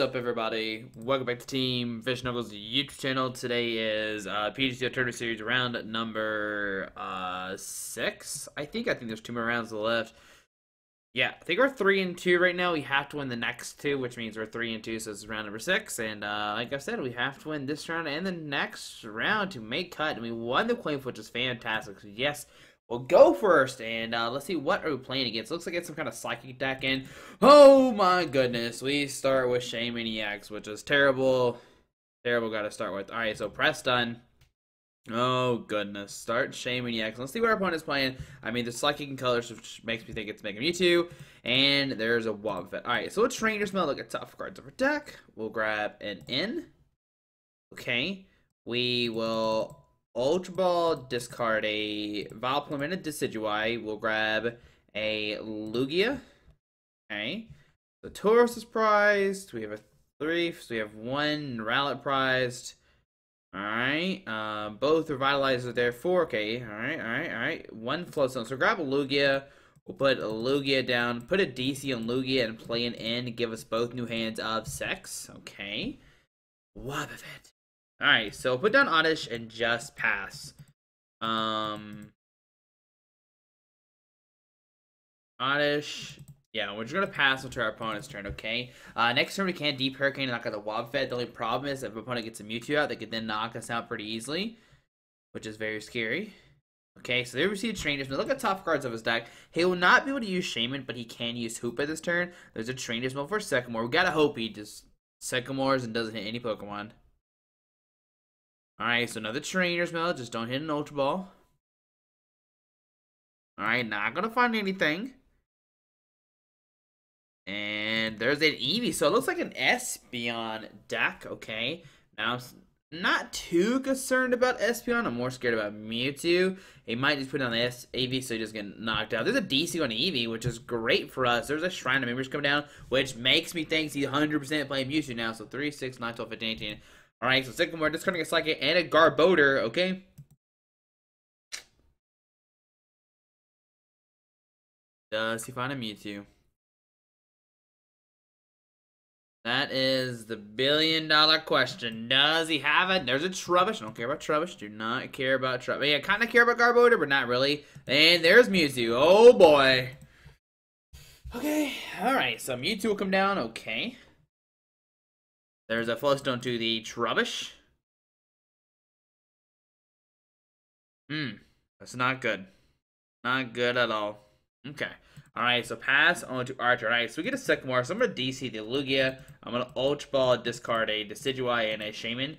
up, everybody? Welcome back to Team Fish Knuckles YouTube channel. Today is uh, PGC Tournament Series round number uh, six. I think. I think there's two more rounds left. Yeah, I think we're three and two right now. We have to win the next two, which means we're three and two. So this is round number six. And uh, like I said, we have to win this round and the next round to make cut. And we won the claim, which is fantastic. So yes, We'll go first, and uh, let's see what are we playing against. Looks like it's some kind of psychic deck, and oh my goodness, we start with EX, which is terrible. Terrible got to start with. All right, so press done. Oh goodness, start EX. Let's see what our opponent is playing. I mean, the psychic colors, which makes me think it's Mega Mewtwo, and there's a Wobbuffet. All right, so let's Trainer's Mail. Look at top cards of our deck. We'll grab an N. Okay, we will Ultra Ball, discard a Vileplume and a Decidueye. We'll grab a Lugia. Okay. The Tauros is prized. We have a three, so we have one Rowlet prized. Alright. Uh, both revitalizers are there. Four. Okay. Alright, alright, alright. One Floatstone. So grab a Lugia. We'll put a Lugia down. Put a DC on Lugia and play an to give us both new hands of sex. Okay. Wobbuffet. Alright, so put down Oddish and just pass. Um Oddish. Yeah, we're just gonna pass until our opponent's turn, okay? Uh, next turn we can Deep Hurricane and knock out the Wobbuffet. The only problem is if opponent gets a Mewtwo out, they could then knock us out pretty easily. Which is very scary. Okay, so they received Trainers. Now look at top cards of his deck. He will not be able to use Shaymin, but he can use Hoopa this turn. There's a Trainer's Mail for Sycamore. We gotta hope he just Sycamores and doesn't hit any Pokemon. Alright, so another trainer's mail. Just don't hit an Ultra Ball. Alright, not gonna find anything. And there's an Eevee. So it looks like an Espeon deck. Okay. Now, I'm not too concerned about Espeon. I'm more scared about Mewtwo. He might just put on the S Eevee so he doesn't get knocked out. There's a DC on Eevee, which is great for us. There's a Shrine of Memories coming down, which makes me think he's 100% playing Mewtwo now. So 3, 6, 9, 12, 15, 18. Alright, so Sycamore discarding a Psychic and a Garbodor, okay? Does he find a Mewtwo? That is the billion dollar question. Does he have it? There's a Trubbish. I don't care about Trubbish. Do not care about Trubbish. Yeah, kind of care about Garbodor, but not really. And there's Mewtwo. Oh boy. Okay. Alright, so Mewtwo will come down. Okay. There's a Floatstone to the Trubbish. Hmm. That's not good. Not good at all. Okay. Alright, so pass on to Archer. Alright, so we get a Sycamore. So I'm going to DC the Lugia. I'm going to Ultra Ball, discard a Decidueye and a Shaymin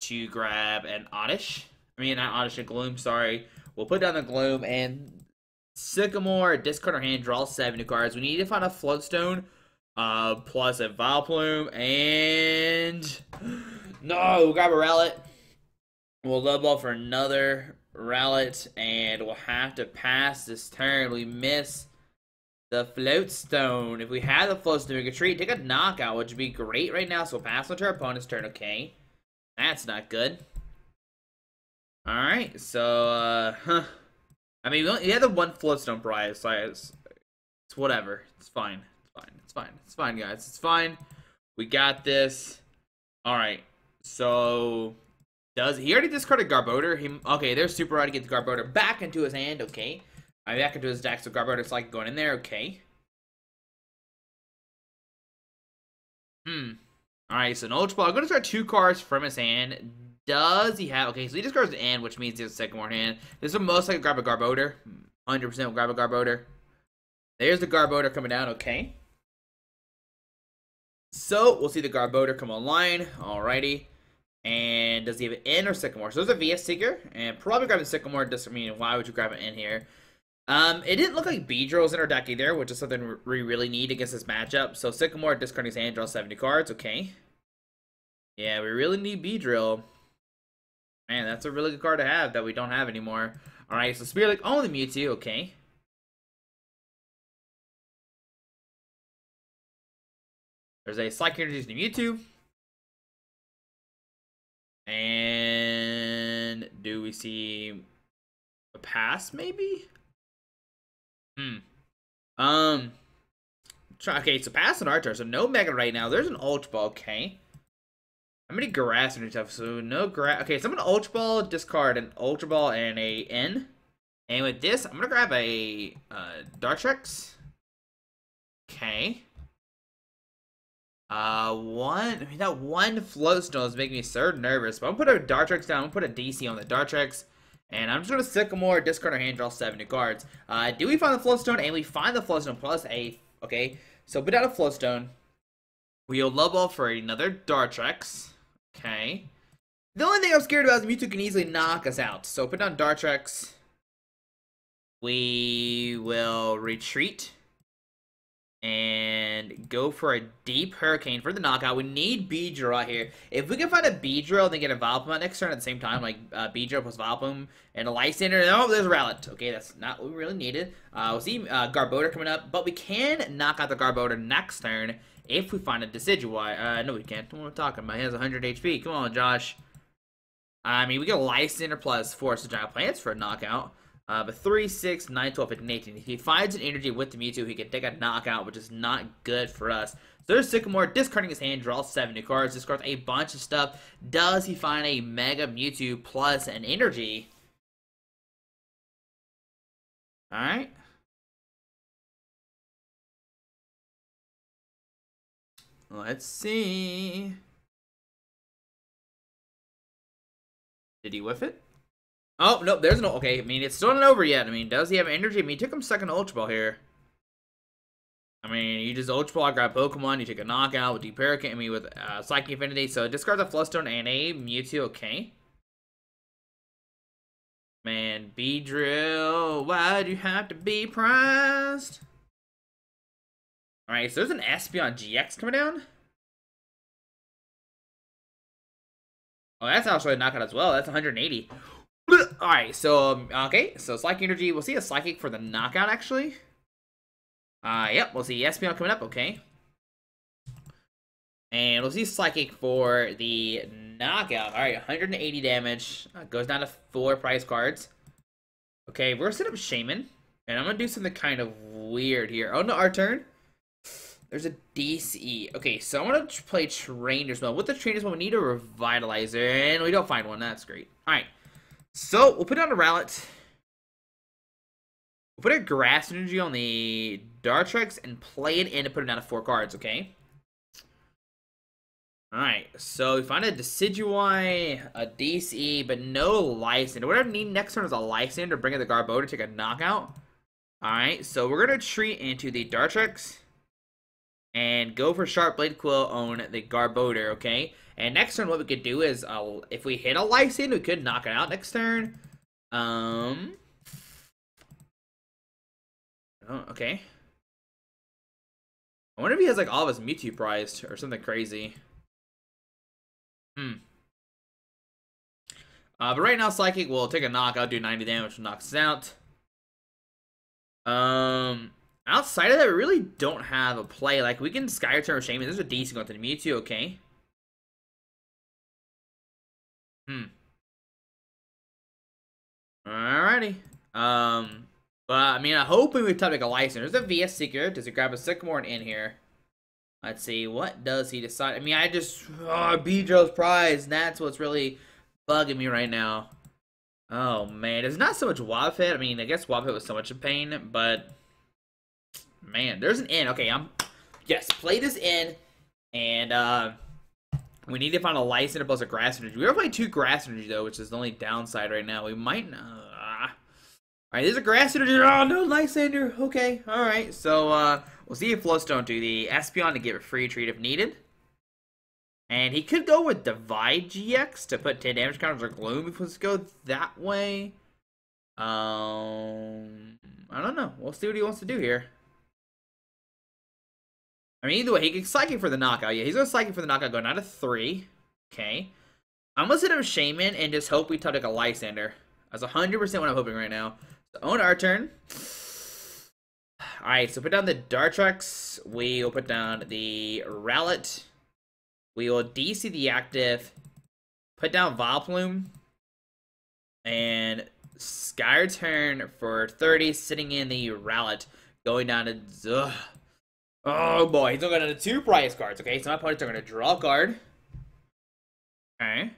to grab an Oddish. I mean, not Oddish, a Gloom, sorry. We'll put down the Gloom and Sycamore, discard our hand, draw seven cards. We need to find a Floatstone uh, plus a Vileplume, and no, we'll grab a Rowlet. We'll level ball for another Rowlet, and we'll have to pass this turn. We miss the Floatstone. If we had the Floatstone, we could treat, take a knockout, which would be great right now. So we'll pass on to our opponent's turn, okay? That's not good. Alright, so, uh, huh. I mean, we, had the one float Floatstone prize, so it's, it's whatever. It's fine. It's fine. It's fine, guys. It's fine. We got this. All right. So does he already discarded Garbodor? He okay. There's Super Rod to get the Garbodor back into his hand. Okay. I back into his deck. So Garbodor's like going in there. Okay. Hmm. All right. So an Ultra Ball. I'm gonna start two cards from his hand. Does he have? Okay. So he discards the end, which means he has a second more hand. This will most likely grab a Garbodor. 100% will grab a Garbodor. There's the Garbodor coming down. Okay. So we'll see the Garbodor come online. Alrighty. And does he have an N or Sycamore? So there's a VS Seeker. And probably grabbing Sycamore doesn't mean why would you grab an N here? Um, it didn't look like Beedrill was in our deck either, which is something we really need against this matchup. So Sycamore discarding his hand, draw 70 cards. Okay. Yeah, we really need Beedrill. Man, that's a really good card to have that we don't have anymore. Alright, so Spirit Link only Mewtwo. Okay. There's a Psychic to Mewtwo. And do we see a pass maybe? Hmm. Um Try, okay, so pass an Archer. So no Mega right now. There's an Ultra Ball. Okay. How many grass energy stuff? So no grass. Okay, so I'm gonna Ultra Ball, discard an Ultra Ball and a N. And with this, I'm gonna grab a uh, Dartrix. Okay. Uh, one. I mean, that one float is making me so nervous. But I'm gonna put a Dartrix down. I'm gonna put a DC on the Dartrix. And I'm just gonna Sycamore, discard our hand, draw seven cards. Uh, do we find the float stone? And we find the float stone plus a. Okay, so put out a float stone. We'll level for another Dartrix. Okay. The only thing I'm scared about is Mewtwo can easily knock us out. So put down Dartrix. We will retreat and go for a deep hurricane for the knockout. We need Beedrill here. If we can find a Beedrill and then get a Vileplume next turn at the same time, like uh, Beedrill plus Vileplume and a Lysandre, oh, there's Rowlet. Okay, that's not what we really needed. Uh, we'll see uh, Garbodor coming up, but we can knock out the Garbodor next turn if we find a Decidueye. Uh, no, we can't. What am I talking about? He has 100 HP. Come on, Josh. I mean, we get Lysandre plus Forest of Giant Plants for a knockout. Uh, but 3, 6, 9, 12, 15, 18. If he finds an energy with the Mewtwo, he can take a knockout, which is not good for us. So there's Sycamore, discarding his hand, draws 7 new cards, discards a bunch of stuff. Does he find a Mega Mewtwo plus an energy? Alright. Let's see. Did he whiff it? Oh, no, there's no... Okay, I mean, it's still not over yet. I mean, does he have energy? I mean, he took him second Ultra Ball here. I mean, you just Ultra Ball, grab Pokemon, you take a knockout with Deep Hurricane, I mean, with uh, Psychic Infinity. So, discards a Floatstone and a Mewtwo, okay. Man, Beedrill, why'd you have to be priced? Alright, so there's an Espeon GX coming down. Oh, that's actually a knockout as well. That's 180. Alright, so, um, okay, so Psychic Energy, we'll see a Psychic for the knockout, actually. Uh, yep, we'll see Espeon coming up, okay. And we'll see Psychic for the knockout. Alright, 180 damage. Uh, goes down to four prize cards. Okay, we're set up Shaymin, And I'm gonna do something kind of weird here. Oh no, our turn. There's a DCE. Okay, so I'm gonna play Trainer's Bell. With the Trainer's Bell, we need a Revitalizer, and we don't find one. That's great. Alright. So, we'll put on a Rowlet. We'll put a Grass Energy on the Dartrix and play it in and put it down to four cards, okay? Alright, so we find a Decidueye, a DC, but no Lysandre. What I need next turn is a Lysandre, bring in the Garbo to take a knockout. Alright, so we're going to treat into the Dartrix and go for Sharp Blade Quill on the Garbodor, okay? And next turn, what we could do is, uh, if we hit a Lysandre, we could knock it out next turn. Um. Oh, okay. I wonder if he has, like, all of his Mewtwo prized or something crazy. Hmm. Uh, but right now, Psychic will take a knock. I'll do 90 damage, knocks us out. Um, outside of that, we really don't have a play. Like, we can Sky Return with Shaymin. There's a decent going to the Mewtwo, okay. Hmm. Alrighty. Um, but I mean, I'm hoping we type like a license. There's a VS Seeker. Does he grab a Sycamore in here? Let's see. What does he decide? I mean, I just oh, Beedrill's prize. That's what's really bugging me right now. Oh man, it's not so much Wobbuffet. I mean, I guess Wobbuffet was so much a pain, but man, there's an in. Okay, I'm yes, play this in, and uh we need to find a Lysandre plus a Grass Energy. We are playing two Grass Energy, though, which is the only downside right now. We might... Uh, Alright, there's a Grass Energy. Oh, no, Lysandre. Okay, alright. So, uh, we'll see if Floatstone do the Espeon to get a free treat if needed. And he could go with Divide GX to put 10 damage counters or Gloom if we go that way. Um, I don't know. We'll see what he wants to do here. I mean, either way, he can Psychic for the knockout. Yeah, he's going to Psychic for the knockout, going out of three. Okay. I'm going to set him Shaymin and just hope we touch like a Lysandre. That's 100% what I'm hoping right now. So, on our turn. Alright, so put down the Dartrix. We'll put down the Rowlet. We will DC the active. Put down Vileplume. And Sky Return for 30, sitting in the Rowlet. Going down to... Ugh. Oh boy, he's looking at two prize cards. Okay, so my opponents are going to draw a card. Okay.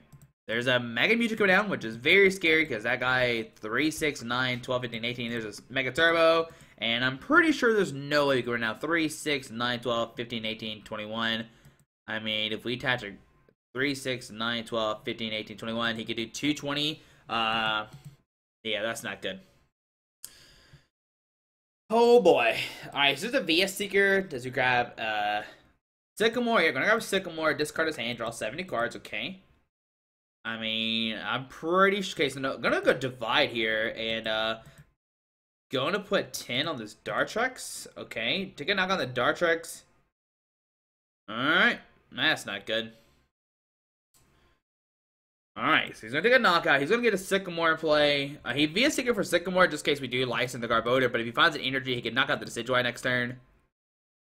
There's a Mega Mewtwo coming down, which is very scary because that guy 3, 6, 9, 12, 15, 18. There's a Mega Turbo. And I'm pretty sure there's no way we can run out 3, 6, 9, 12, 15, 18, 21. I mean, if we attach a 3, 6, 9, 12, 15, 18, 21, he could do 220. Uh, yeah, that's not good. Oh boy. Alright, so this is a VS Seeker. Does you grab uh Sycamore? You're gonna grab Sycamore, discard his hand, draw 70 cards, okay. I mean, I'm pretty sure. Okay, so no, gonna go divide here and uh, gonna put 10 on this Dartrix. Okay, take a knock on the Dartrix. Alright, that's not good. Alright, so he's gonna take a knockout. He's gonna get a Sycamore in play. Uh, he'd be a Seeker for Sycamore just in case we do license the Garbodor, but if he finds an energy, he can knock out the Decidueye next turn.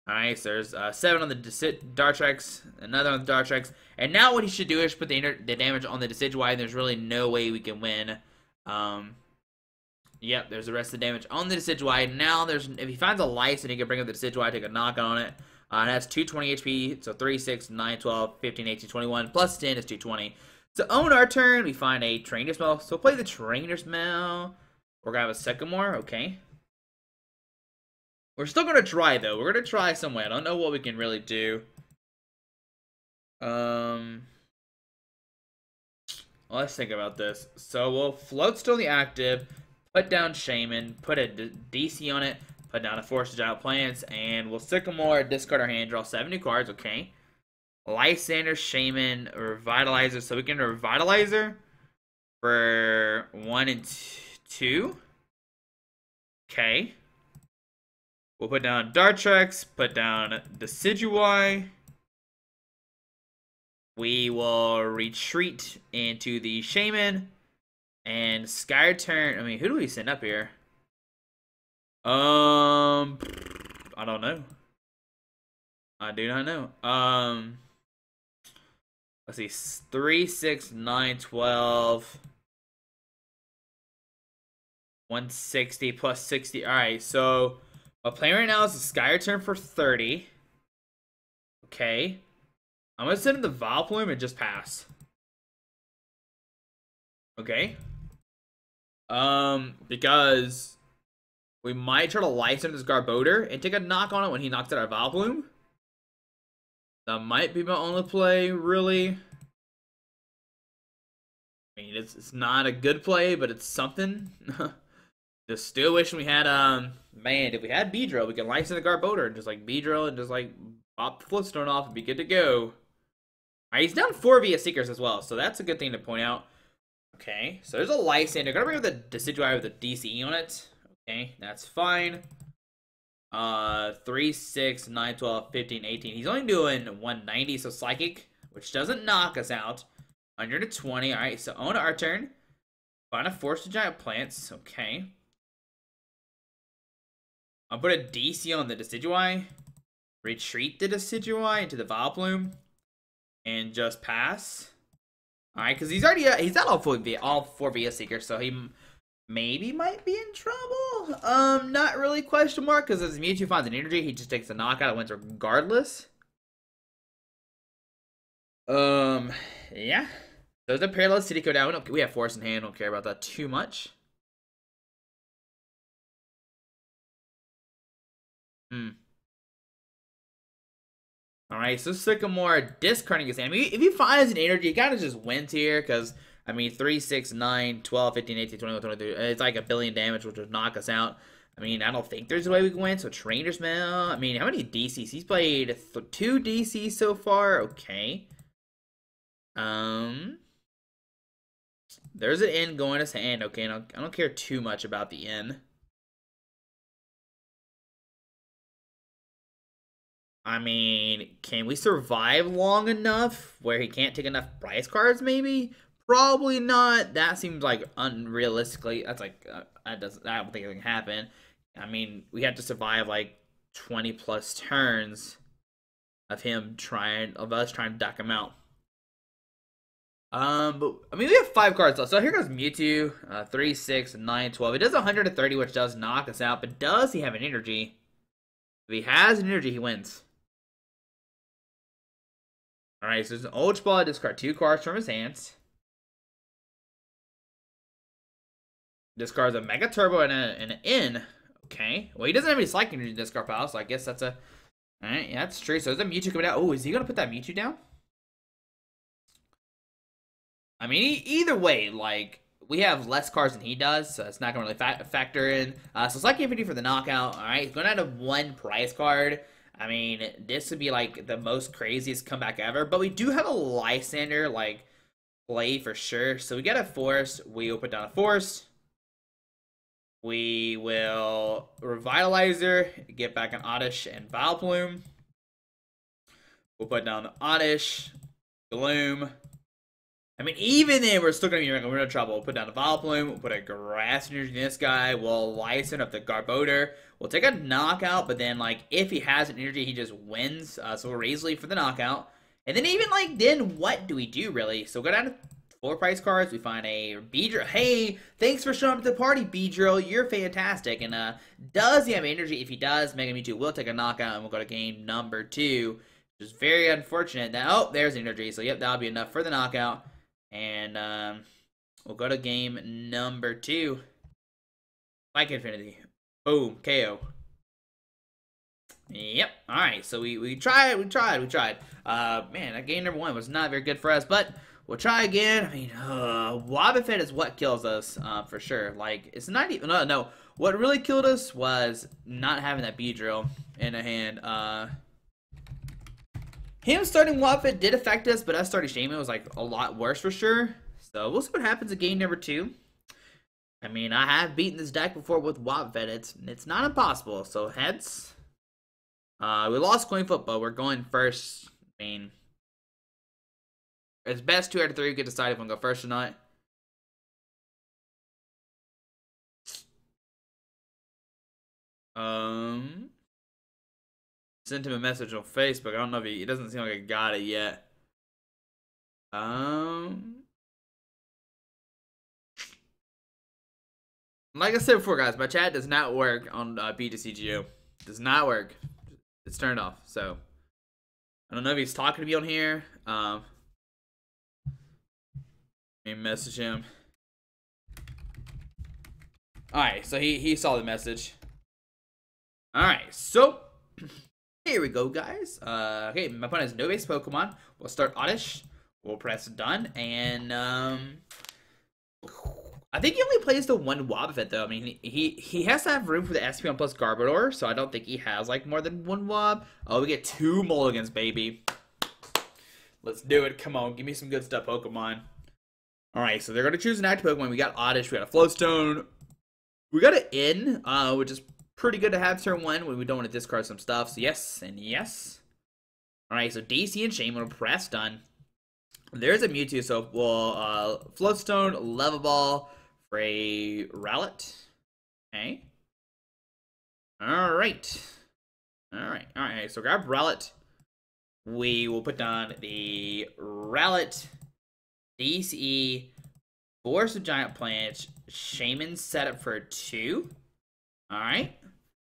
Alright, so there's uh, 7 on the Dartrix, another on the Dartrix, and now what he should do is put the, the damage on the Decidueye, and there's really no way we can win. Um, yep, there's the rest of the damage on the Decidueye. Now, there's if he finds a Lice, and he can bring up the Decidueye, take a knockout on it. Uh, and that's 220 HP, so 3, 6, 9, 12, 15, 18, 21, plus 10 is 220. So on our turn, we find a Trainer's Mail. So play the Trainer's Mail. We're going to have a Sycamore, okay. We're still gonna try though. We're gonna try some way. I don't know what we can really do. Um, let's think about this. So we'll float still the active, put down Shaymin, put a DC on it, put down a Forest Giant Plants, and we'll Sycamore, discard our hand, draw seven new cards. Okay. Lysandre, Shaymin Revitalizer. So we can Revitalizer for one and two. Okay. We'll put down Dartrix, put down Decidueye. We will retreat into the Shaymin. And Sky Return. I mean, who do we send up here? Um, I don't know. I do not know. Um, let's see. 3, 6, 9, 12. 160 plus 60. All right, so my plan right now is a Sky Return for 30. Okay. I'm gonna send him the Vileplume and just pass. Okay. Um, because we might try to license this Garbodor and take a knock on it when he knocks out our Vileplume. That might be my only play, really. I mean, it's, it's not a good play, but it's something. Just still wishing we had um man, if we had Beedrill, we could license the Garbodor and just like Beedrill and just like pop Floatstone off and be good to go. Alright, he's down four VS Seekers as well, so that's a good thing to point out. Okay, so there's a Lysandre. Gonna bring up the Decidueye with the DCE on it. Okay, that's fine. Uh, 3, 6, 9, 12, 15, 18. He's only doing 190, so Psychic, which doesn't knock us out. 120. Alright, so on our turn. Find a Forest of Giant Plants. Okay. I'll put a DC on the Decidueye, retreat the Decidueye into the Vileplume, and just pass. Alright, because he's already, uh, he's at all four, all four VS Seekers, so he maybe might be in trouble. Um, not really question mark, because as Mewtwo finds an energy, he just takes a knockout and wins regardless. Um, yeah. So the Parallel City go down. We have Force in hand, don't care about that too much. Hmm. Alright, so Sycamore discarding his mean, if he finds an energy, he kind of just wins here because, I mean, 3, 6, 9, 12, 15, 18, 21, 22. It's like a billion damage, which would knock us out. I mean, I don't think there's a way we can win. So Trainer's Mail. I mean, how many DCs? He's played two DCs so far. Okay. Um. There's an N going to hand. Okay, I don't, I don't care too much about the N. I mean, can we survive long enough where he can't take enough prize cards? Maybe, probably not. That seems like unrealistically. That's like uh, that doesn't. I don't think it can happen. I mean, we have to survive like twenty plus turns of him trying of us trying to duck him out. Um, but I mean, we have five cards left. So here goes Mewtwo, uh, 3, 6, 9, 12. It does 130, which does knock us out, but does he have an energy? If he has an energy, he wins. Alright, so there's an Ultra Ball. Discard two cards from his hands. Discards a Mega Turbo and, a, and an N. Okay. Well, he doesn't have any Psychic Energy discard pile, so I guess that's a... Alright, yeah, that's true. So there's a Mewtwo coming out. Oh, is he going to put that Mewtwo down? I mean, either way, like, we have less cards than he does, so it's not going to really fa factor in. Uh, so Psychic Infinity for the knockout. Alright, he's going to have one prize card. I mean, this would be, like, the most craziest comeback ever. But we do have a Lysandre, like, play for sure. So we get a Force. We open down a Force. We will Revitalizer, get back an Oddish and Vileplume. We'll put down the Oddish, Gloom. I mean, even then, we're still going to be in a trouble. We'll put down the Vileplume, we'll put a Grass Energy in this guy, we'll License up the Garbodor. We'll take a Knockout, but then, like, if he has an energy, he just wins. Uh, so we'll Razor for the Knockout. And then even, like, then what do we do, really? So go down to Four price cards. We find a Beedrill. Hey, thanks for showing up to the party, Beedrill. You're fantastic. And uh, does he have energy? If he does, Mega Mewtwo will take a knockout, and we'll go to game number two. Which is very unfortunate. That oh, there's energy. So yep, that'll be enough for the knockout. And um, we'll go to game number two. Like Infinity. Boom, KO. Yep. All right. So we we tried, we tried, we tried. Uh, man, that game number one was not very good for us, but We'll try again. I mean, uh, Wobbuffet is what kills us, uh, for sure. Like, it's not even, no, no. What really killed us was not having that Beedrill in a hand. Uh, him starting Wobbuffet did affect us, but us starting Shaymin was, like, a lot worse for sure. So, we'll see what happens in game number two. I mean, I have beaten this deck before with Wobbuffet. It's, it's not impossible. So, heads. Uh, we lost coin flip, but we're going first. I mean, it's best two out of three. You can decide if I'm gonna go first or not. Um, sent him a message on Facebook. I don't know if he. Doesn't seem like I got it yet. Um, like I said before, guys, my chat does not work on uh, PTCGO. Does not work. It's turned off. So I don't know if he's talking to me on here. Um, message him. Alright, so he, he saw the message. Alright, so here we go, guys. Uh, okay, my opponent has no base Pokemon. We'll start Oddish. We'll press done, and um, I think he only plays the one Wobbuffet though. I mean, he he has to have room for the Espeon plus Garbodor, so I don't think he has like more than one Wob. Oh, we get two Mulligans, baby. Let's do it. Come on, give me some good stuff, Pokemon. All right, so they're going to choose an active Pokemon. We got Oddish, we got a Floatstone, we got an In, uh, which is pretty good to have turn one when we don't want to discard some stuff. So yes and yes. All right, so DC and Shane will press done. There's a Mewtwo, so we'll uh, Floatstone, Level Ball for a Rowlet. Okay. All right. All right. All right. So grab Rowlet. We will put down the Rowlet. DCE, Forest of Giant Plants, Shaymin set up for two. Alright.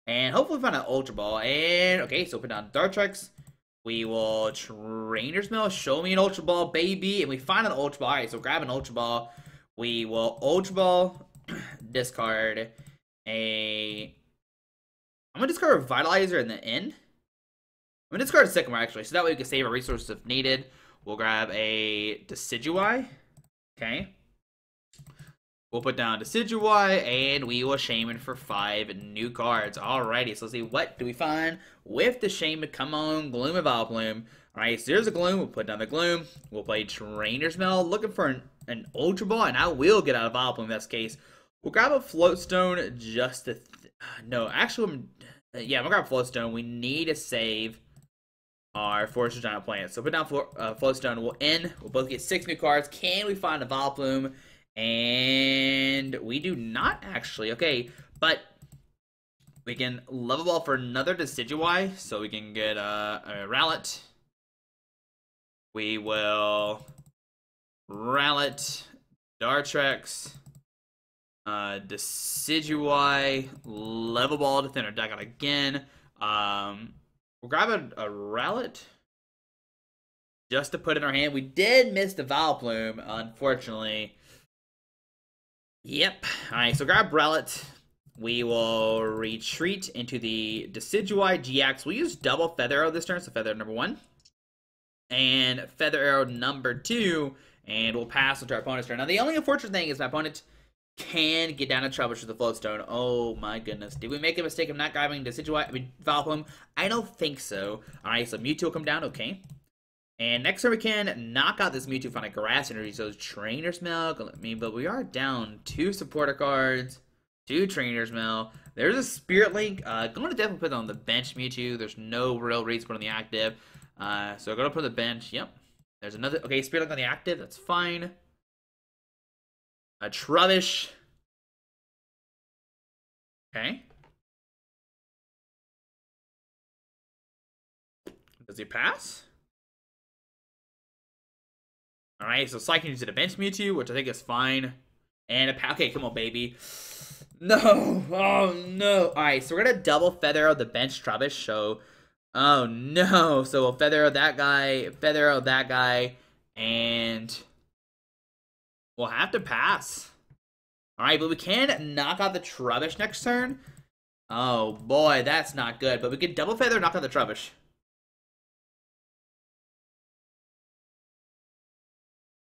And hopefully find an Ultra Ball. And, okay, so put down Dartrix. We will Trainer's Mail, show me an Ultra Ball, baby. And we find an Ultra Ball. Alright, so grab an Ultra Ball. We will Ultra Ball, discard a... I'm going to discard a Vitalizer in the end. I'm going to discard a Sycamore, actually, so that way we can save our resources if needed. We'll grab a Decidueye. Okay. We'll put down Decidueye, and we will Shaymin for five new cards. Alrighty, so let's see, what do we find with the Shaymin? Come on, Gloom of Vileplume. Alright, so there's a Gloom. We'll put down the Gloom. We'll play Trainer's Mail, looking for an, an Ultra Ball, and I will get out of Vileplume in this case. We'll grab a Floatstone just to... no, actually, yeah, gonna grab Floatstone. We need to save our Forest Giant Plants. So put down for, uh, Floatstone. We'll end. We'll both get six new cards. Can we find a Vileplume? And we do not actually. Okay, but we can level ball for another Decidueye. So we can get uh, a Rowlet. We will Rowlet, Dartrix, uh, Decidueye, level ball to thin our deck out again. Um, we'll grab a, a just to put in our hand. We did miss the Vileplume, unfortunately. Yep. All right, so grab Rowlet. We will retreat into the Decidueye GX. We'll use double Feather Arrow this turn, so Feather number one. And Feather Arrow number two, and we'll pass into our opponent's turn. Now, the only unfortunate thing is my opponent can get down to trouble with the Floatstone. Oh my goodness. Did we make a mistake of not grabbing Decidueye? I mean? I don't think so. Alright, so Mewtwo will come down, okay. And next turn we can knock out this Mewtwo find a grass energy. So Trainer's Mail. I mean, but we are down two supporter cards, two Trainer's Mail. There's a Spirit Link. Uh, going to definitely put on the bench Mewtwo. There's no real reason to put on the active. Uh, so I'm going to put on the bench. Yep. There's another. Okay, Spirit Link on the active. That's fine. A Trubbish. Okay. Does he pass? Alright, so Psychic needs to bench Mewtwo, which I think is fine. And a okay, come on, baby. No! Oh no! Alright, so we're gonna double feather out the bench Trubbish, so Oh no! So we'll feather of that guy, feather out that guy, and we'll have to pass. Alright, but we can knock out the Trubbish next turn. Oh boy, that's not good. But we can double feather knock out the Trubbish.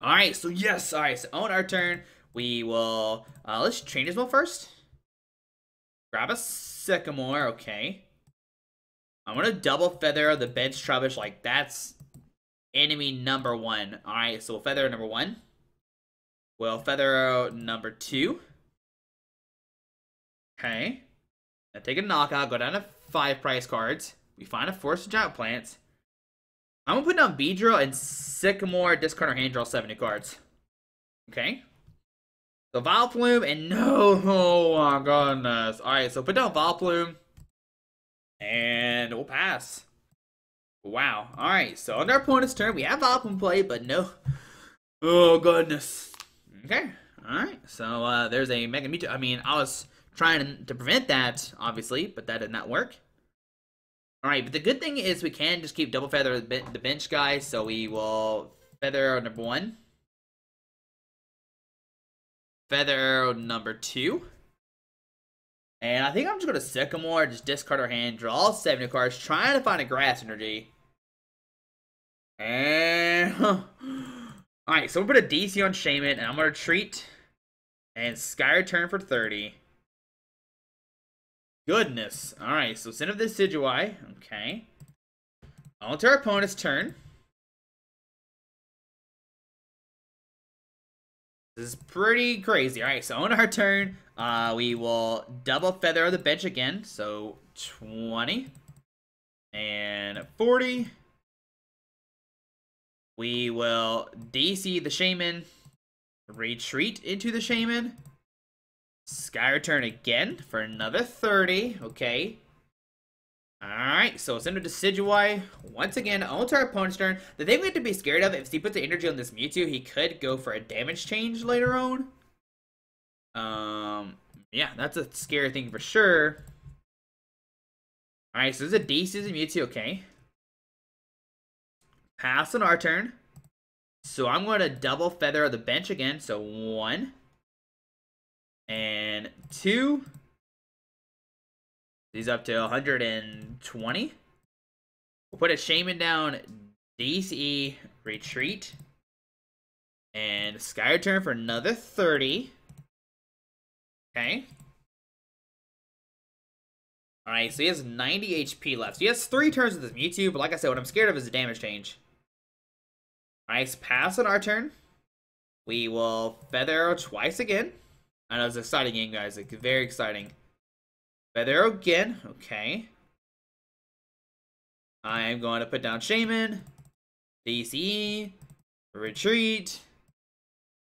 Alright, so yes, alright, so on our turn, we will, uh, let's train as well first. Grab a Sycamore, okay. I'm gonna double feather the bench Trubbish, like that's enemy number one. Alright, so we'll feather number one. We'll feather number two. Okay. Now take a knockout, go down to five price cards. We find a Forest Giant Plants. I'm gonna put down Beedrill and Sycamore, discard or hand, draw 70 cards. Okay. So Vileplume and no, oh my goodness. Alright, so put down Vileplume. And we'll pass. Wow. Alright, so on our opponent's turn, we have Vileplume play, but no. Oh goodness. Okay. Alright, so uh, there's a Mega Mewtwo. I mean, I was trying to prevent that, obviously, but that did not work. Alright, but the good thing is we can just keep double feather the bench guys, so we will feather number one. Feather number two. And I think I'm just going to Sycamore, just discard our hand, draw 70 cards, trying to find a grass energy. And... Alright, so we'll put a DC on Shaymin, and I'm going to retreat. And Sky Return for 30. Goodness. Alright, so send of this Decidueye. Okay. On to our opponent's turn. This is pretty crazy. Alright, so on our turn, uh, we will double feather the bench again. So 20 and 40. We will DC the Shaymin, retreat into the Shaymin, Sky Return again for another 30. Okay. Alright, so send it to Decidueye. Once again, onto our opponent's turn. The thing we have to be scared of, if he puts the energy on this Mewtwo, he could go for a damage change later on. Um, yeah, that's a scary thing for sure. Alright, so this is a D season Mewtwo, okay. Pass on our turn. So I'm going to double feather the bench again. So one and two. These up to 120. We'll put a Shaymin down, DC, retreat, and Sky Return for another 30. Okay. Alright, so he has 90 HP left. So he has three turns with this Mewtwo, but like I said, what I'm scared of is the damage change. Nice pass on our turn. We will Feather Arrow twice again. I know it's an exciting game, guys. It's very exciting. Feather Arrow again. Okay. I am going to put down Shaymin. DC. Retreat.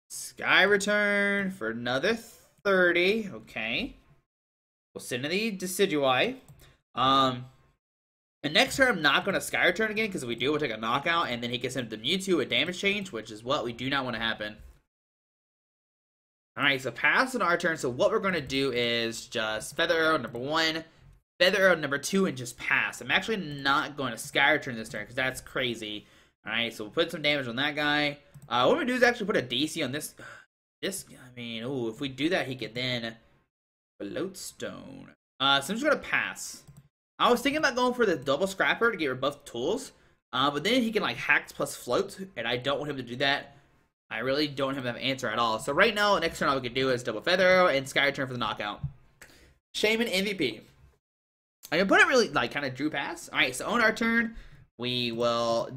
Sky Return for another 30. Okay. We'll send to the Decidueye. Um, and next turn, I'm not going to Sky Return again, because if we do, we'll take a knockout, and then he gets him the Mewtwo a damage change, which is what we do not want to happen. Alright, so pass on our turn. So what we're going to do is just Feather Arrow number one, Feather Arrow number two and just pass. I'm actually not going to Sky Return this turn because that's crazy. Alright, so we'll put some damage on that guy. Uh, what we do is actually put a DC on this. This, I mean, oh, if we do that, he could then Floatstone. Uh, so I'm just going to pass. I was thinking about going for the double scrapper to get both tools. Uh, but then he can like hacks plus float, and I don't want him to do that. I really don't have an answer at all. So right now, next turn all we can do is double feather arrow and sky return for the knockout. Shaymin MVP. I can put it really like kind of drew pass. All right, so on our turn, we will.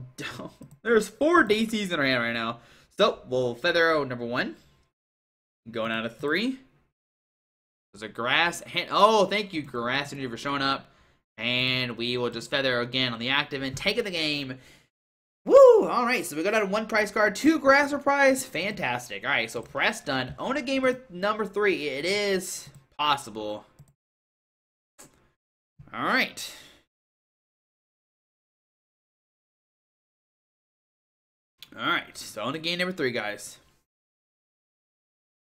There's four DCs in our hand right now. So we'll feather arrow number one. Going out of three. There's a grass. Oh, thank you, grass for showing up. And we will just feather again on the active and take it the game. Woo! Alright, so we got out one prize card, two grass prize. Fantastic. Alright, so press done. Own a gamer number three. It is possible. Alright. Alright, so own a game number three, guys.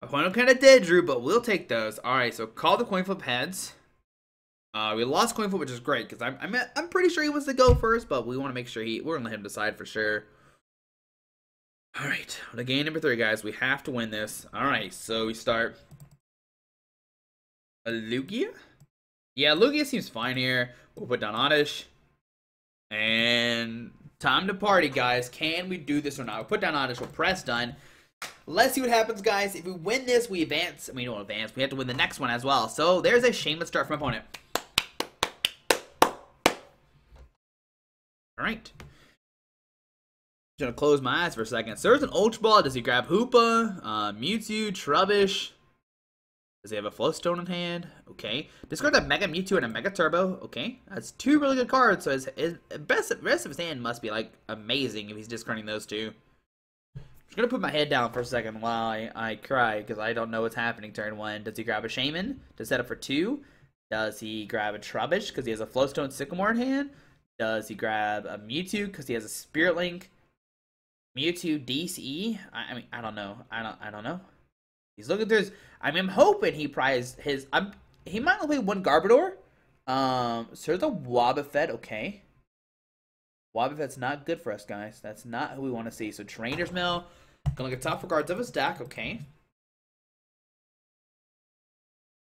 Opponent kind of dead, Drew, but we'll take those. Alright, so call the coin flip heads. Uh, we lost coin flip, which is great because I'm I'm I'm pretty sure he wants to go first, but we want to make sure he we're gonna let him decide for sure. All right, the game number three, guys. We have to win this. All right, so we start. A Lugia? Yeah, Lugia seems fine here. We'll put down Oddish. And time to party, guys. Can we do this or not? We'll put down Oddish. We'll press done. Let's see what happens, guys. If we win this, we advance. We don't advance. We have to win the next one as well. So there's a shameless start from opponent. Alright. Gonna close my eyes for a second. So there's an Ultra Ball. Does he grab Hoopa, uh, Mewtwo, Trubbish? Does he have a Floatstone in hand? Okay. Discard a Mega Mewtwo and a Mega Turbo. Okay. That's two really good cards. So his, his best rest of his hand must be like amazing if he's discarding those two. Just gonna put my head down for a second while I, I cry because I don't know what's happening turn one. Does he grab a Shaymin to set up for two? Does he grab a Trubbish because he has a Floatstone Sycamore in hand? Does he grab a Mewtwo because he has a Spirit Link? Mewtwo DCE? I, I, mean, I don't know. I don't. I don't know. He's looking through his. I mean, I'm hoping he prized his. I'm. He might only play one Garbodor. Um. So there's a Wobbuffet. Okay. Wobbuffet's not good for us, guys. That's not who we want to see. So Trainer's Mail. Gonna at top cards of his deck. Okay.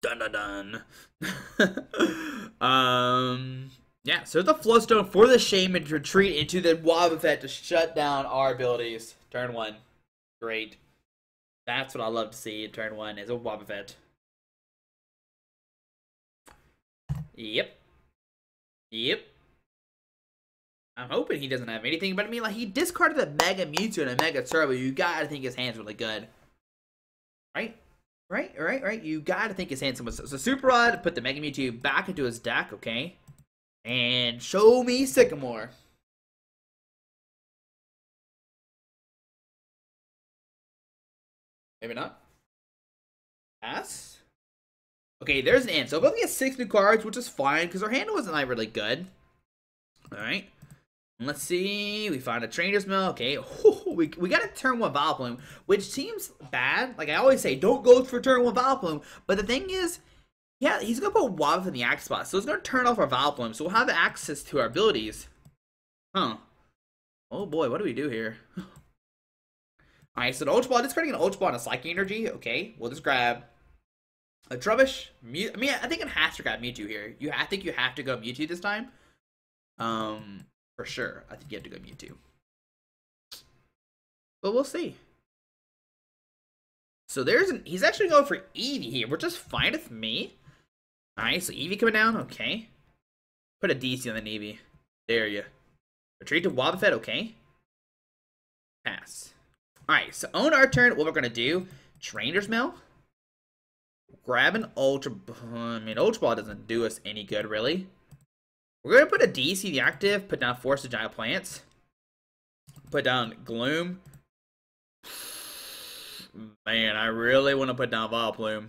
Dun dun dun. um. Yeah, so the Floatstone for the Shaymin to retreat into the Wobbuffet to shut down our abilities. Turn one. Great. That's what I love to see in turn one is a Wobbuffet. Yep. Yep. I'm hoping he doesn't have anything, but I mean, like, he discarded a Mega Mewtwo and a Mega Turbo. You gotta think his hand's really good. Right? Right? Right? Right? You gotta think his hand's so, so Super Rod put the Mega Mewtwo back into his deck, okay? And show me Sycamore. Maybe not. Pass. Okay, there's an ant. So we only get six new cards, which is fine, because our hand wasn't like really good. Alright. Let's see. We found a trainer's mail. Okay. we, we got a turn one Vileplume, which seems bad. Like I always say, don't go for turn one Vileplume. But the thing is, yeah, he's gonna put Wav in the axe spot, so it's gonna turn off our Vileplume, so we'll have access to our abilities. Huh. Oh boy, what do we do here? Alright, so the Ultra Ball, discarding an Ultra Ball and a Psychic Energy. Okay, we'll just grab a Trubbish. Mew I mean, I think it has to grab Mewtwo here. You, I think you have to go Mewtwo this time. Um, for sure. I think you have to go Mewtwo. But we'll see. So there's an, he's actually going for Eevee here, which is fine with me. Alright, so Eevee coming down, okay. Put a DC on the Eevee. There you. Retreat to Wobbuffet, okay. Pass. Alright, so on our turn, what we're to do, Trainer's Mail. Grab an Ultra... I mean, Ultra Ball doesn't do us any good, really. We're going to put a DC the active, put down Forest of Giant Plants. Put down Gloom. Man, I really want to put down Vileplume.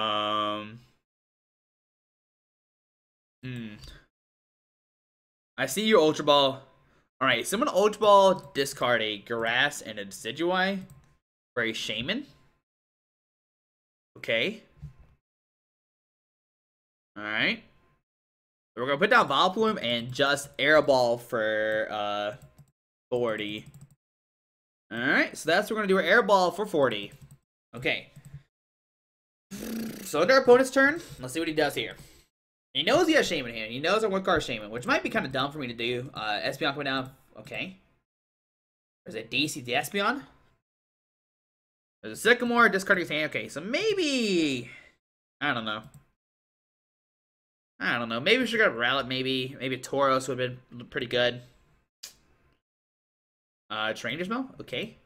Um. Hmm. I see your Ultra Ball. Alright, so I'm going to Ultra Ball discard a Grass and a Decidueye for a Shaymin. Okay. Alright. We're gonna put down Vileplume and just Aero Ball for uh 40. Alright, so that's what we're gonna do our Aero Ball for 40. Okay. So under our opponent's turn, let's see what he does here. He knows he has Shaymin here. He knows I one card Shaymin, which might be kind of dumb for me to do. Uh, Espeon coming down. Okay. There's a DC the Espeon. There's a Sycamore, discarding his hand. Okay, so maybe... I don't know. I don't know. Maybe we should go Rowlet, maybe. Maybe Tauros would have been pretty good. Uh, Trainer's Mail? Okay.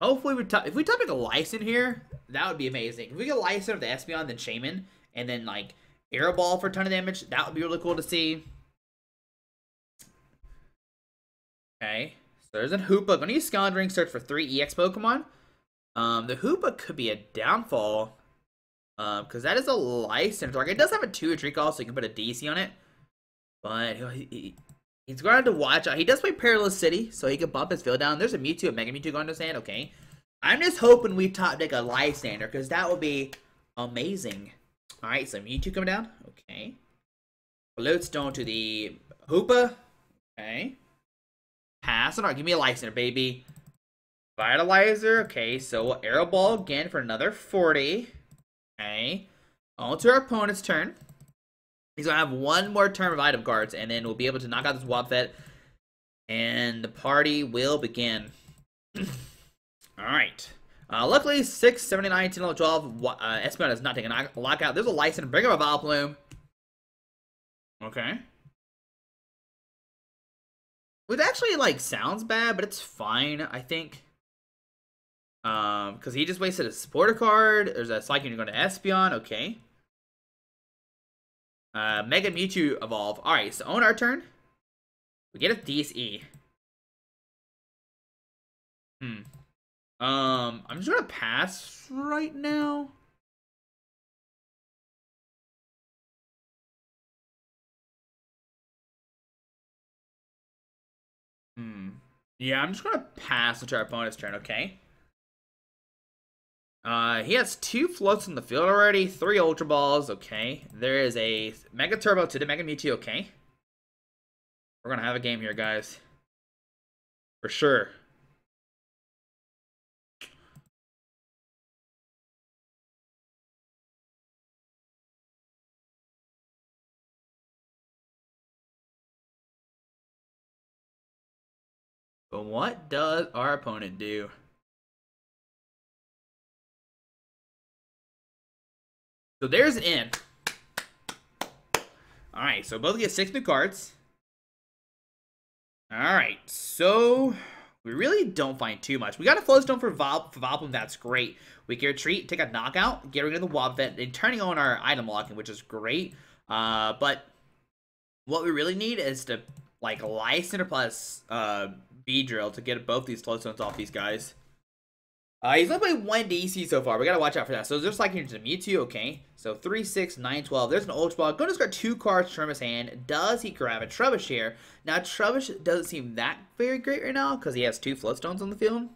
Hopefully, we if we topic a Lysandre here, that would be amazing. If we get Lysandre of the Espeon, then Shaymin, and then like Aero Ball for a ton of damage, that would be really cool to see. Okay, so there's a Hoopa. Gonna use Scoundrel Ring search for three EX Pokemon. Um, the Hoopa could be a downfall. Um, because that is a licensed. It does have a two trick call, so you can put a DC on it. But he, he, he's going to have to watch out. He does play Parallel City, so he can bump his field down. There's a Mewtwo, a Mega Mewtwo going to his hand. Okay. I'm just hoping we top deck a Lysandre, because that would be amazing. Alright, so Mewtwo coming down. Okay. Stone to the Hoopa. Okay. Pass it on. Give me a Lysandre, baby. Vitalizer. Okay, so we'll Aero Ball again for another 40. Okay. On to our opponent's turn. He's to have one more turn of item cards, and then we'll be able to knock out this Wobbuffet. And the party will begin. Alright. Uh, luckily, 6, 79, 10, 11, 12. Uh, Espeon is not taking a lockout. There's a license. Bring up a Vileplume. Okay. It actually, like, sounds bad, but it's fine, I think. Um, because he just wasted a supporter card. There's a Psychic going to Espeon. Okay. Uh, Mega Mewtwo evolve. All right, so on our turn, we get a DCE. Hmm. Um, I'm just gonna pass right now. Hmm. Yeah, I'm just gonna pass into our opponent's turn, okay? Uh, he has two floats in the field already, three Ultra Balls, okay. There is a Mega Turbo to the Mega Mewtwo, okay. We're gonna have a game here, guys. For sure. But what does our opponent do? So there's an end. Alright, so both get six new cards. Alright, so we really don't find too much. We got a Floatstone for, Vol for Vileplume, that's great. We can retreat, take a knockout, get rid of the Wobbuffet, and turning on our item locking, which is great. Uh, but what we really need is to, like, Lysandre plus uh, Drill to get both these Floatstones off these guys. Uh, he's only played one DC so far. We gotta watch out for that. So there's like here's a Mewtwo, okay. So 3, 6, 9, 12. There's an Ultra Ball. Gonna discard two cards from his hand. Does he grab a Trubbish here? Now Trubbish doesn't seem that very great right now because he has two Floatstones on the field.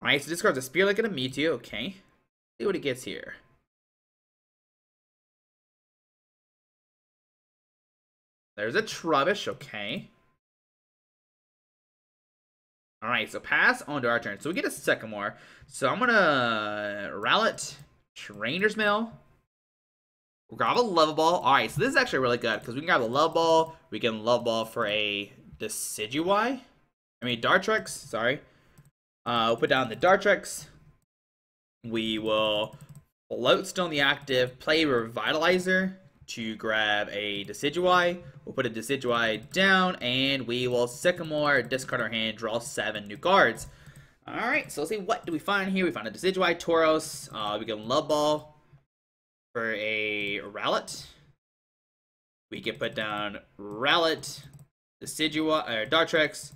Alright, so discards a Spirit Link and a Mewtwo, okay. See what he gets here. There's a Trubbish, okay. All right, so pass on to our turn. So we get a second more. So I'm gonna Rowlet, Trainer's Mail. We'll grab a Love Ball. All right, so this is actually really good because we can grab a Love Ball. We can Love Ball for a Decidueye. I mean Dartrix. Sorry. Uh, we'll put down the Dartrix. We will float stone the active, play Revitalizer to grab a Decidueye. We'll put a Decidueye down, and we will Sycamore, discard our hand, draw seven new cards. Alright, so let's see, what do we find here? We find a Decidueye, Tauros, uh, we can Love Ball for a Rowlet. We can put down Rowlet, Decidueye, or Dartrix,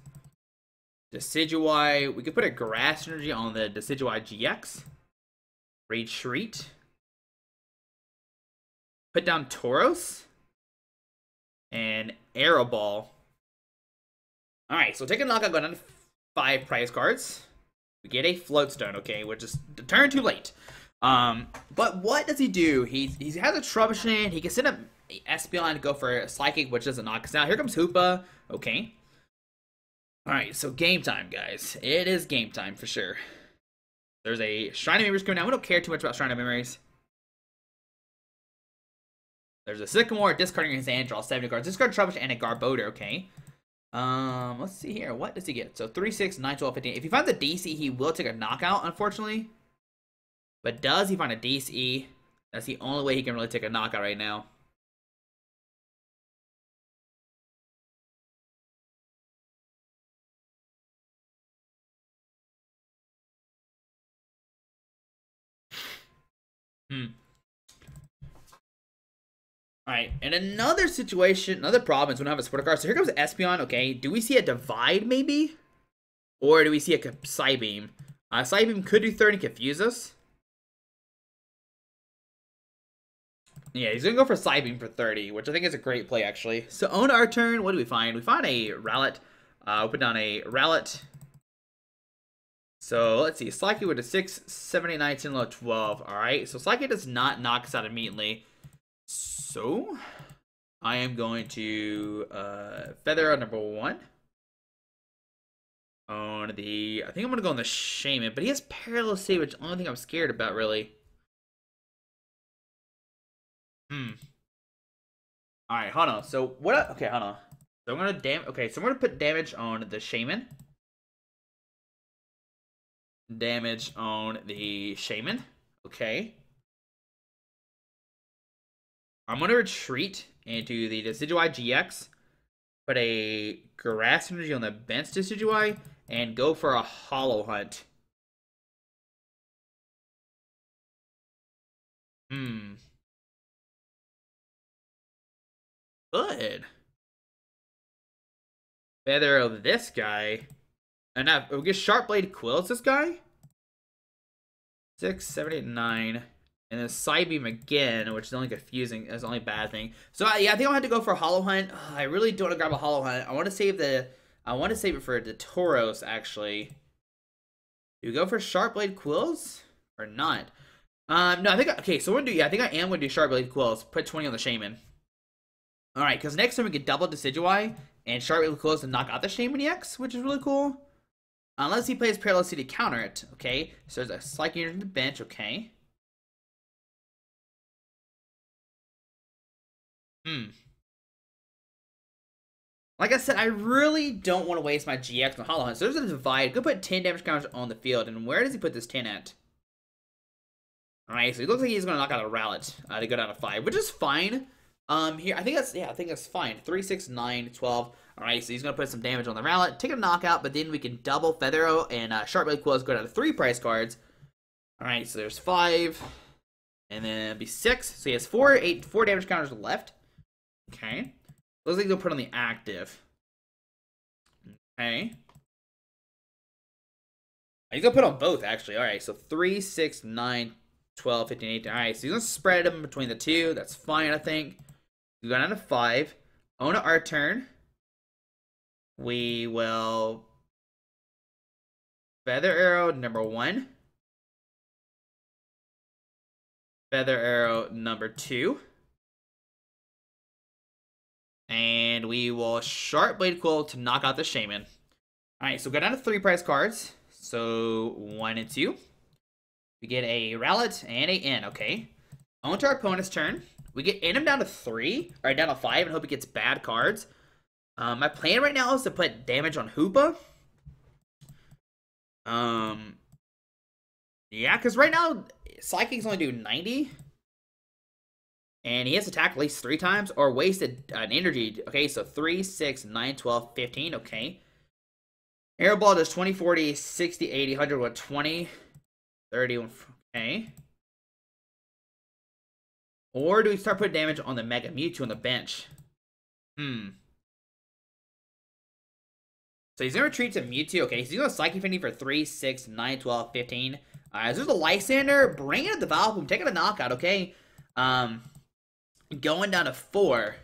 Decidueye. We could put a Grass Energy on the Decidueye GX. Retreat. Put down Tauros and Aero Ball. Alright, so take a knockout, go down to five prize cards. We get a float stone, okay, which is turn too late. Um, but what does he do? He he has a troubleshooting. He can send up Espeon to go for Psychic, which doesn't knock us out. Here comes Hoopa. Okay. Alright, so game time, guys. It is game time for sure. There's a Shrine of Memories coming out. We don't care too much about Shrine of Memories. There's a Sycamore discarding his draw 70 cards. Discard Trouble and a Garbodor, okay. Um, let's see here. What does he get? So 3, 6, 9, 12, 15. If he finds a DC, he will take a knockout, unfortunately. But does he find a DC? That's the only way he can really take a knockout right now. Alright, and another situation, another problem is when I have a supporter card. So here comes Espeon, okay. Do we see a Divide, maybe? Or do we see a Psybeam? Uh, Psybeam could do 30 and confuse us. Yeah, he's going to go for Psybeam for 30, which I think is a great play, actually. So on our turn, what do we find? We find a Rowlet. Uh, put down a Rowlet. So let's see. Slacky with a 6, 7, 8, 9, 10, 11, 12. Alright, so Slacky does not knock us out immediately. So I am going to uh, Feather on number one. On the, I think I'm to go on the Shaymin, but he has Parallel City, which is the only thing I'm scared about, really. Hmm. Alright, hold on. So, what, okay, hold on. So I'm going to dam, okay, so I'm to put damage on the Shaymin. damage on the Shaymin. Okay. I'm going to retreat into the Decidueye GX, put a Grass Energy on the Bench Decidueye, and go for a Hollow Hunt. Hmm. Good. Feather of this guy. Enough. we get Sharp Blade Quills this guy. Six, seven, eight, nine. And then Psybeam again, which is only confusing. That's the only bad thing. So yeah, I think gonna have to go for Hollow Hunt. Oh, I really don't want to grab a Hollow Hunt. I want to save the. I want to save it for the Tauros actually. Do we go for Sharp Blade Quills or not? Um, no, I think okay. So we're gonna do. Yeah, I think I am gonna do Sharp Blade Quills. Put 20 on the Shaymin. All right, because next time we get double Decidueye and Sharp Blade Quills to knock out the Shaymin EX, which is really cool. Unless he plays Parallel City to counter it. Okay, so there's a Psychic Energy the bench. Okay. Hmm. Like I said, I really don't want to waste my GX on Hollow Hunt. So there's a divide. Go put 10 damage counters on the field. And where does he put this 10 at? Alright, so it looks like he's going to knock out a Rowlet uh, to go down to 5, which is fine. Um, here, I think that's, yeah, I think that's fine. 3, 6, 9, 12. Alright, so he's going to put some damage on the Rowlet, take a knockout, but then we can double Feather Arrow and uh, Sharp Blade Quills go down to 3 price cards. Alright, so there's 5. And then it'll be 6. So he has 4, 8, 4 damage counters left. Okay. Looks like they'll put on the active. Okay. He's gonna put on both, actually. Alright, so 3, 6, 9, 12, 15, 18. Alright, so he's gonna spread them between the two. That's fine, I think. We go down to 5. On our turn, we will Feather Arrow number 1. Feather Arrow number 2. And we will Sharp Blade Quill to knock out the Shaymin. Alright, so go down to three price cards. So one and two. We get a Rowlet and a N, okay. On to our opponent's turn. We get him down to three, or down to five, and hope he gets bad cards. Um, my plan right now is to put damage on Hoopa. Um, yeah, because right now, Psychics only do 90. And he has attacked at least three times or wasted an energy. Okay, so 3, 6, 9, 12, 15. Okay. Aero Ball does 20, 40, 60, 80, 100, what, 20, 30. Okay. Or do we start putting damage on the Mega Mewtwo on the bench? Hmm. So he's going to retreat to Mewtwo. Okay, he's going to Psychic Infinity for 3, 6, 9, 12, 15. Alright, so there's a Lysandre. Bring it to the Vileplume. Take it a knockout, okay? Um, going down to four.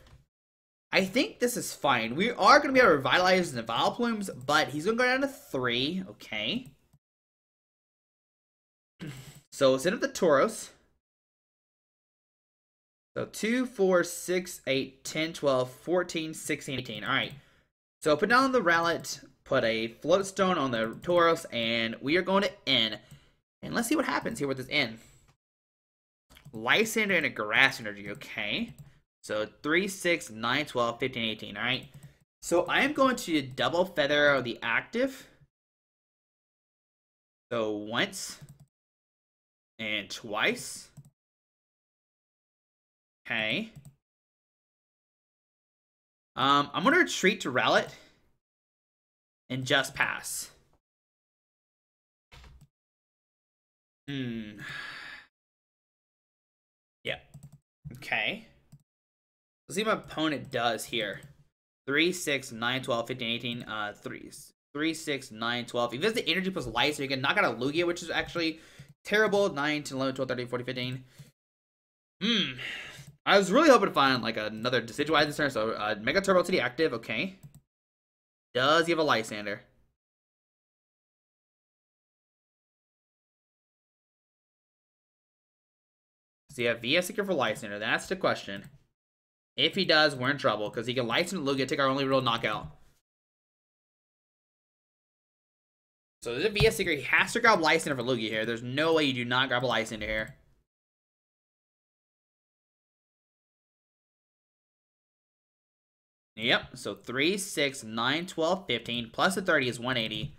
I think this is fine. We are going to be able to revitalize the Vileplumes, but he's going to go down to three. Okay. So send of the Tauros. So 2, 4, 6, 8, 10, 12, 14, 16, 18. All right. So put down the Rowlet, put a float stone on the Tauros, and we are going to N. And let's see what happens here with this N. Lysandre and a Grass Energy, okay. So 3, 6, 9, 12, 15, 18, all right. So I am going to double feather the active. So once and twice. Okay. Um, I'm gonna retreat to Rowlet and just pass. Hmm. Okay. Let's see what my opponent does here. 3, 6, 9, 12, 15, 18, uh, 3, 3, 6, 9, 12. If he has the energy plus light, so you can knock out a Lugia, which is actually terrible. 9, 10, 11, 12, 13, 14, 15. Hmm. I was really hoping to find like another Decidueye this turn. So uh, Mega Turbo to the active, okay. Does he have a Lysandre? Does he have VS Seeker for Lysandre? That's the question. If he does, we're in trouble because he can Lysandre Lugia, take our only real knockout. So there's a VS Seeker. He has to grab Lysandre for Lugia here. There's no way you do not grab a Lysandre here. Yep, so 3, 6, 9, 12, 15, plus the 30 is 180.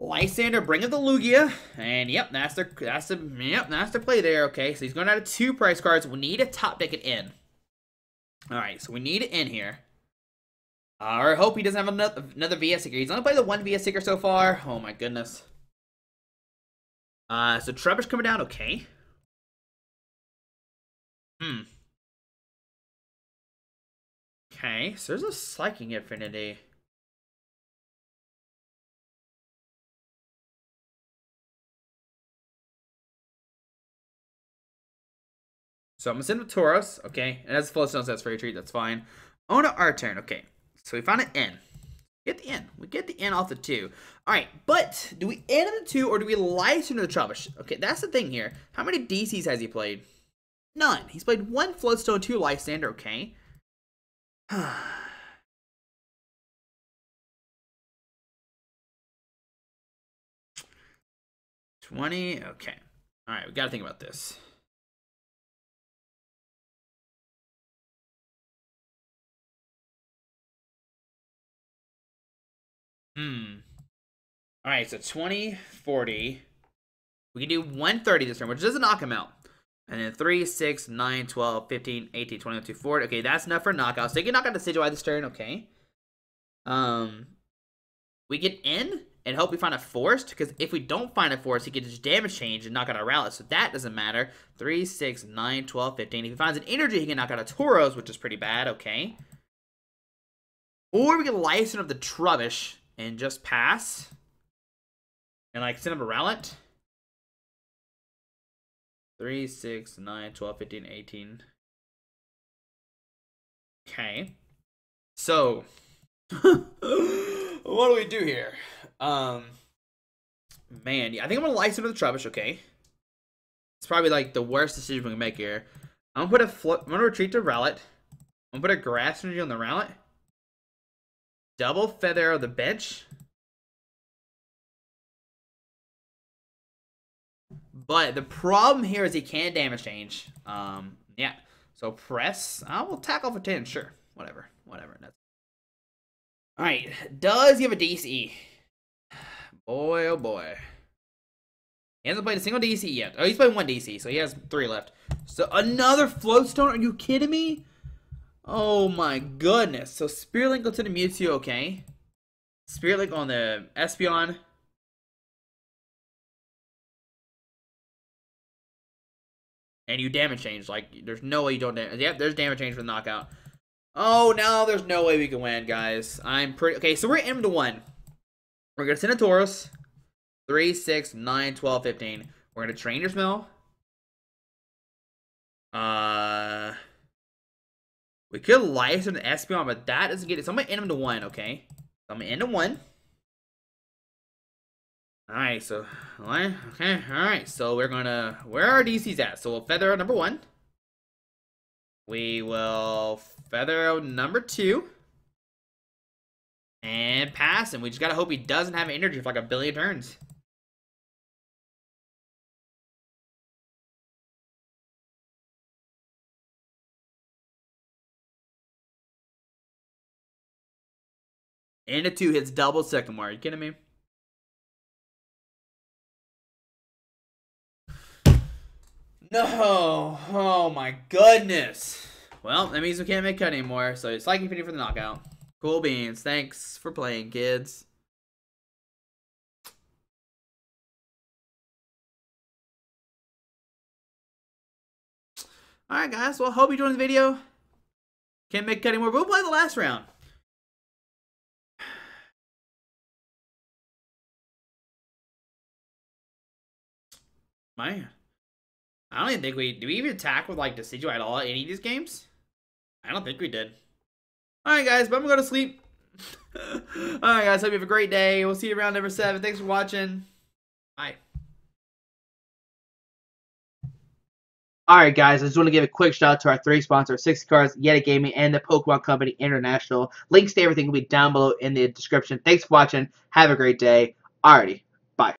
Lysandre, bring up the Lugia, and yep, that's the that's the yep, that's the play there. Okay, so he's going out of two price cards. We need a top deck it in. All right, so we need it in here. I hope he doesn't have another another VS Seeker. He's only played the one VS Seeker so far. Oh my goodness. Uh, so Trubbish coming down. Okay. Hmm. Okay, so there's a Psychic Infinity. So I'm gonna send Tauros, okay, and as Floatstone says for retreat, that's fine. On to our turn, okay. So we found an N. Get the N. We get the N off the two. Alright, but do we end on the two or do we Lysandre the Trubbish? Okay, that's the thing here. How many DCs has he played? None. He's played one Floatstone, two Lysandre, okay. 20. Okay. All right, we got to think about this. Hmm. All right, so 20, 40. We can do 130 this turn, which doesn't knock him out. And then 3, 6, 9, 12, 15, 18, 22, 40. Okay, that's enough for knockout. So you can knock out the Decidueye this turn, okay. Um, we get in and hope we find a forest, because if we don't find a forest, he can just damage change and knock out our Rowlet, so that doesn't matter. 3, 6, 9, 12, 15. If he finds an energy, he can knock out a Tauros, which is pretty bad, okay. Or we can Lysandre of the Trubbish and just pass. And like send him a Rowlet. 3, 6, 9, 12, 15, 18. Okay. So, what do we do here? Um, man, I think I'm gonna Lysandre the Trubbish. Okay, it's probably like the worst decision we can make here. I'm gonna put a. I'm gonna retreat to Rowlet. I'm gonna put a Grass Energy on the Rowlet. Double Feather of the bench. But the problem here is he can't damage change. Um, yeah. So press. I will tackle for 10. Sure. Whatever. Whatever. That's... All right. Does he have a DC? Boy, oh boy. He hasn't played a single DC yet. Oh, he's played one DC, so he has three left. So another Floatstone? Are you kidding me? Oh my goodness. So Spirit Link go to the Mewtwo, okay. Spirit Link on the Espeon. and you damage change. Like, there's no way you don't damage. Yep, there's damage change for the knockout. Oh, no, there's no way we can win, guys. I'm pretty... Okay, so we're M to 1. We're going to send a Tauros. 3, 6, 9, 12, 15. We're going to Trainer's Mail. Uh... We could Lysandre the Espeon, but that doesn't get it. So I'm going to end him to 1, okay? So I'm going to end to 1. All right, so okay, all right. So we're gonna where are DCs at? So we'll feather out number one. We will feather out number two. And pass him. We just gotta hope he doesn't have energy for like a billion turns. And a two hits double second more. Are you kidding me? No. Oh my goodness. Well, that means we can't make cut anymore. So it's like infinity for the knockout. Cool beans. Thanks for playing, kids. Alright, guys. Well, hope you enjoyed the video. Can't make cut anymore. We'll play the last round. Man. I don't even think we... Do we even attack with, like, Decidueye at all any of these games? I don't think we did. Alright, guys. But I'm going to go to sleep. Alright, guys. Hope you have a great day. We'll see you around number 7. Thanks for watching. Bye. Alright guys, I just want to give a quick shout out to our three sponsors, 60 Cards, Yeti Gaming, and the Pokemon Company International. Links to everything will be down below in the description. Thanks for watching. Have a great day. Alrighty.